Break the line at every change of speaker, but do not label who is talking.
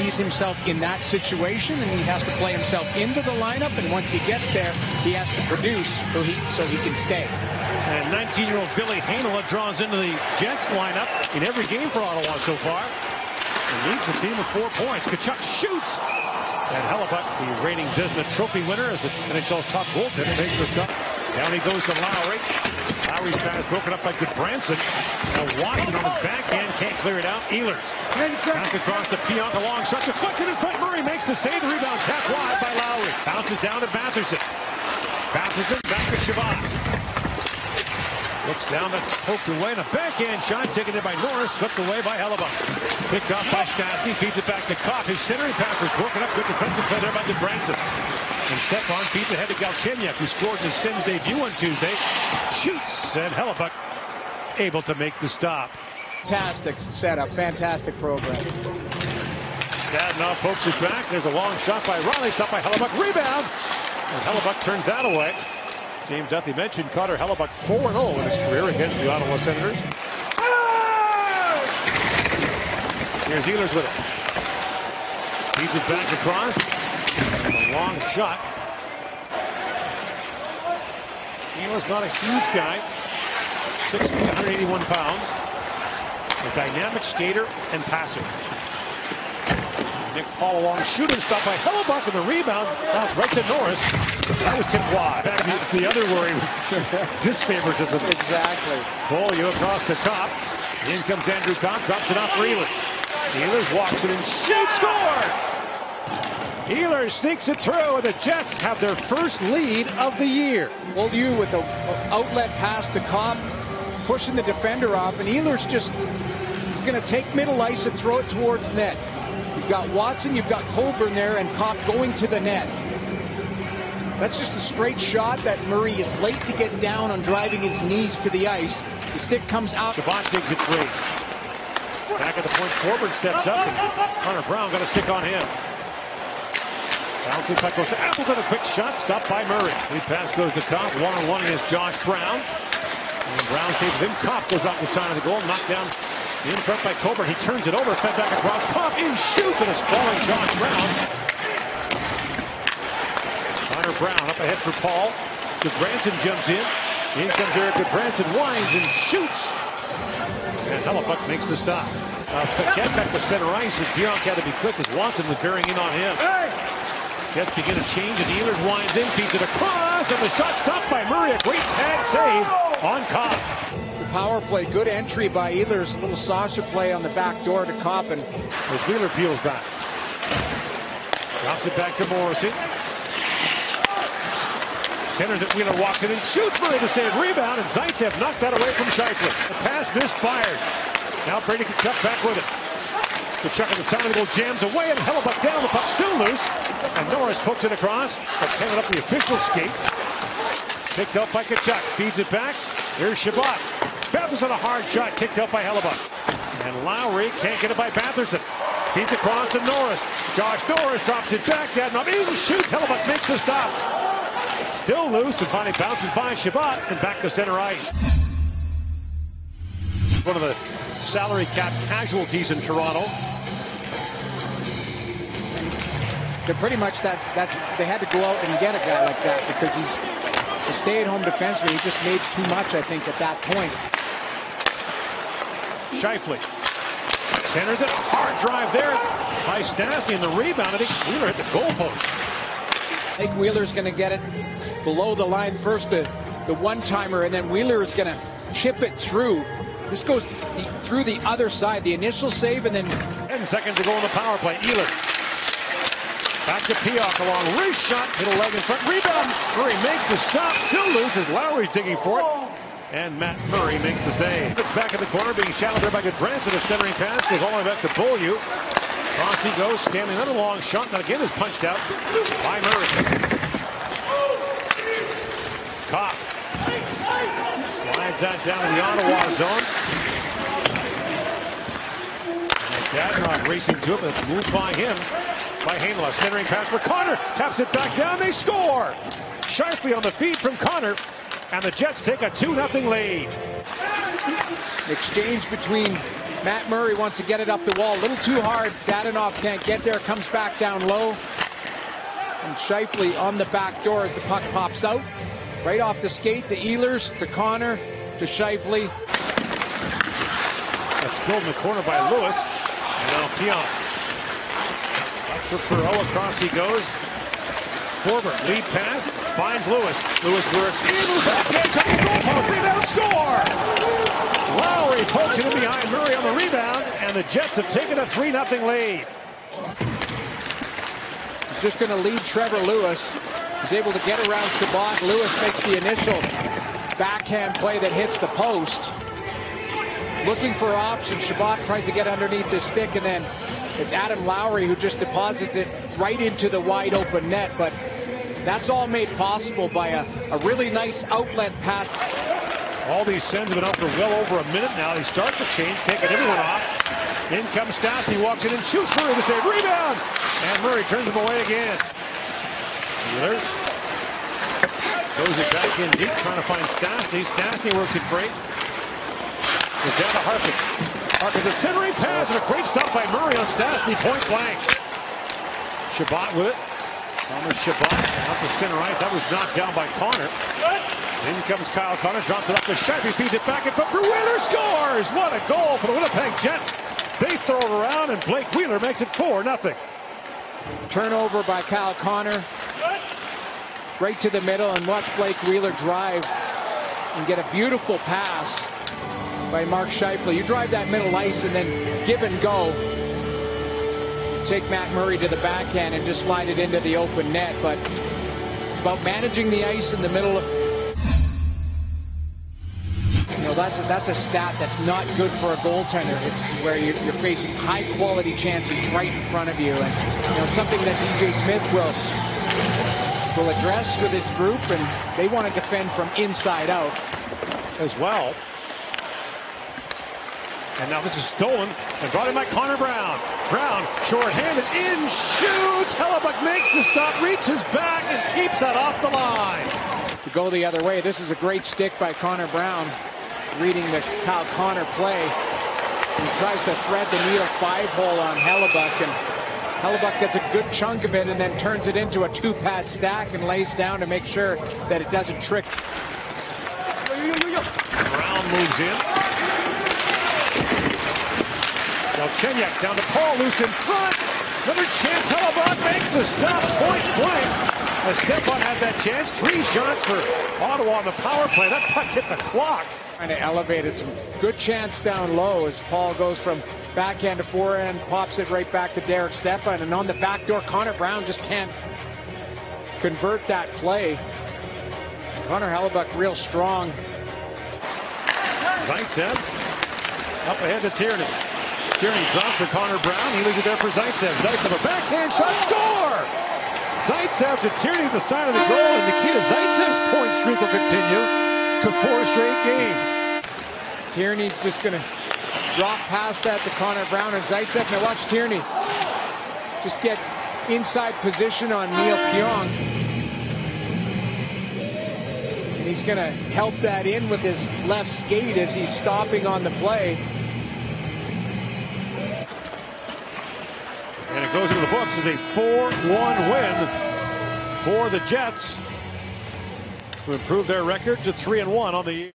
sees himself in that situation and he has to play himself into the lineup. And once he gets there, he has to produce so he, so he can stay.
And 19-year-old Ville Heinola draws into the Jets lineup in every game for Ottawa so far. And leads the team with four points. Tkachuk shoots. And Hellebuyck, the reigning Vezina Trophy winner, as the NHL's top goaltender, makes the stop. Down he goes to Lowry. Lowry's pass broken up by Gudbranson. Now Watson on his backhand can't clear it out. Ehlers back across to Pionk, a long shot deflected in front. Murray makes the save. The rebound tapped wide by Lowry. Bounces down to Batherson. Batherson back to Chabot. Down, that's poked away, and a backhand shot taken in by Norris, swept away by Hellebuyck. Picked off by Stastny, feeds it back to Copp. His centering pass was broken up. Good defensive play there by Gudbranson. And Stepan feeds ahead to Galchenyuk, who scored in his Sens debut on Tuesday. Shoots, and Hellebuyck able to make the stop.
Fantastic setup, fantastic program.
Dadonov pokes it back. There's a long shot by Rielly, stopped by Hellebuyck. Rebound! And Hellebuyck turns that away. James Duffy mentioned Carter Hellebuyck 4-0 in his career against the Ottawa Senators. Here's Ehlers with it. He's it back across. A long shot. Ehlers not a huge guy. 6', 181 pounds. A dynamic skater and passer. Nick Paul along shooting stop by Hellebuyck and the rebound bounced right to Norris. That was tipped wide. The, the other worry was disfavoritism.
Exactly.
Beaulieu across the top. In comes Andrew Copp, drops it off for Ehlers. Ehlers walks it and shoots, score! Ehlers sneaks it through, and the Jets have their first lead of the year.
Beaulieu with the outlet pass to Copp, pushing the defender off, and Ehlers just is going to take middle ice and throw it towards net. You've got Watson, you've got Coburn there, and Copp going to the net. That's just a straight shot that Murray is late to get down on driving his knees to the ice. The stick comes out.
Chabot digs it free. Back at the point, Coburn steps up, and Connor Brown got a stick on him. Bouncing puck goes to Appleton, a quick shot, stopped by Murray. Lead pass goes to Copp, one-on-one against Josh Brown. And Brown saves him. Copp goes off the side of the goal, knocked down in front by Coburn. He turns it over, fed back across. Copp in shoots, and a sprawling Josh Brown. Connor Brown up ahead for Paul. Gudbranson jumps in. In comes Erik Gudbranson, winds and shoots. And Hellebuyck makes the stop. Uh, Paquette back to center ice, and Pionk had to be quick as Watson was bearing in on him. Jets begin a change, and Ehlers winds in, feeds it across, and the shot stopped by Murray. A great pad save on Copp.
The power play, good entry by Ehlers. A little Sasha play on the back door to Copp, and
as Wheeler peels back. Drops it back to Morrissey. Centers it, Wheeler walks in and shoots Murray to save rebound, and Zaitsev knocked that away from Scheifele. The pass misfired. Now Brady Tkachuk back with it. Tkachuk on the side of the goal jams away, and Hellebuyck down. The puck still loose. And Norris pokes it across, but can't up the official skates. Picked up by Tkachuk. Feeds it back. Here's Chabot. Batherson a hard shot, kicked out by Hellebuyck. And Lowry can't get it by Batherson. Feeds across to Norris. Josh Norris drops it back. Dadonov even shoots. Hellebuyck makes the stop. Still loose and finally bounces by Chabot and back to center ice. One of the salary cap casualties in Toronto.
They're pretty much that, that's, they had to go out and get a guy like that because he's a stay-at-home defenseman. He just made too much, I think, at that point.
Scheifele centers it. Hard drive there by Stastny and the rebound. I think Wheeler hit the goalpost.
I think Wheeler's going to get it below the line first, the, the one-timer, and then Wheeler is going to chip it through. This goes the, through the other side, the initial save, and then...
10 seconds to go on the power play. Ehlers. Back to Pionk, along wrist shot, hit a leg in front, rebound. Murray makes the stop, still loses. Lowry's digging for it. And Matt Murray makes the save. It's back in the corner, being shadowed there by Gudbranson. A centering pass goes all the way back to Beaulieu. Across he goes, standing on a long shot, and again is punched out by Murray. Copp slides that down to the Ottawa zone. And racing to it, but moved by him, by Heinola. Centering pass for Connor, taps it back down, they score! Sharply on the feed from Connor, and the Jets take a 2-0 lead.
Exchange between Matt Murray wants to get it up the wall. A little too hard. Dadonov can't get there. Comes back down low. And Scheifele on the back door as the puck pops out. Right off the skate to Ehlers, to Connor, to Scheifele.
That's killed in the corner by Lewis. And now Pionk. Up to Perreault, across he goes. Forbort, lead pass, finds Lewis. Lewis works in, backhand, top the goal post, rebound, score! Lowry pokes it in behind Murray on the rebound, and the Jets have taken a 3-0 lead.
He's just going to lead Trevor Lewis. He's able to get around Chabot. Lewis makes the initial backhand play that hits the post. Looking for options. Chabot tries to get underneath the stick, and then it's Adam Lowry who just deposits it right into the wide open net. But that's all made possible by a, a really nice outlet pass.
All these Sens have been out for well over a minute now. They start the change, taking everyone off. In comes Stastny, walks in and shoots Murray to save. Rebound! And Murray turns him away again. Wheelers. Throws it back in deep, trying to find Stastny. Stastny works it free. Goes down to Harkin. Harkin's a centering pass and a great stop by Murray on Stastny, point blank. Chabot with it. Thomas Chabot up the center ice. That was knocked down by Connor. In comes Kyle Connor, drops it up to Sharpie, feeds it back, and for Wheeler scores! What a goal for the Winnipeg Jets! They throw it around, and Blake Wheeler makes it 4 nothing.
Turnover by Kyle Connor. Right to the middle, and watch Blake Wheeler drive and get a beautiful pass by Mark Scheifele. You drive that middle ice and then give and go. Take Matt Murray to the backhand and just slide it into the open net, but it's about managing the ice in the middle of you know, that's a, that's a stat that's not good for a goaltender. It's where you're, you're facing high quality chances right in front of you, and you know something that DJ Smith will will address with his group, and they want to defend from inside out
as well. And now this is stolen and brought in by Connor Brown. Brown, short-handed, in, shoots. Hellebuyck makes the stop, reaches back, and keeps that off the line.
To go the other way, this is a great stick by Connor Brown, reading the Kyle Connor play. He tries to thread the needle five hole on Hellebuyck, and Hellebuyck gets a good chunk of it and then turns it into a two-pad stack and lays down to make sure that it doesn't trick.
Brown moves in. Galchenyuk down to Paul, loose in front. Another chance. Hellebuyck makes the stop. Point blank. As Stepan had that chance. Three shots for Ottawa on the power play. That puck hit the clock.
Trying to elevate it. Some good chance down low as Paul goes from backhand to forehand, pops it right back to Derek Stepan. And on the back door, Connor Brown just can't convert that play. Connor Hellebuyck real strong.
Zaitsev up ahead to Tierney. Tierney drops for Connor Brown. He leaves it there for Zaitsev. Zaitsev a backhand shot, score! Zaitsev to Tierney at the side of the goal, and Nikita Zaitsev's to four straight games.
Tierney's just going to drop past that to Connor Brown and Zaitsev. Now watch Tierney just get inside position on Neal Pionk. And he's going to help that in with his left skate as he's stopping on the play.
And it goes into the books as a 4-1 win for the Jets to improve their record to 3 and 1 on the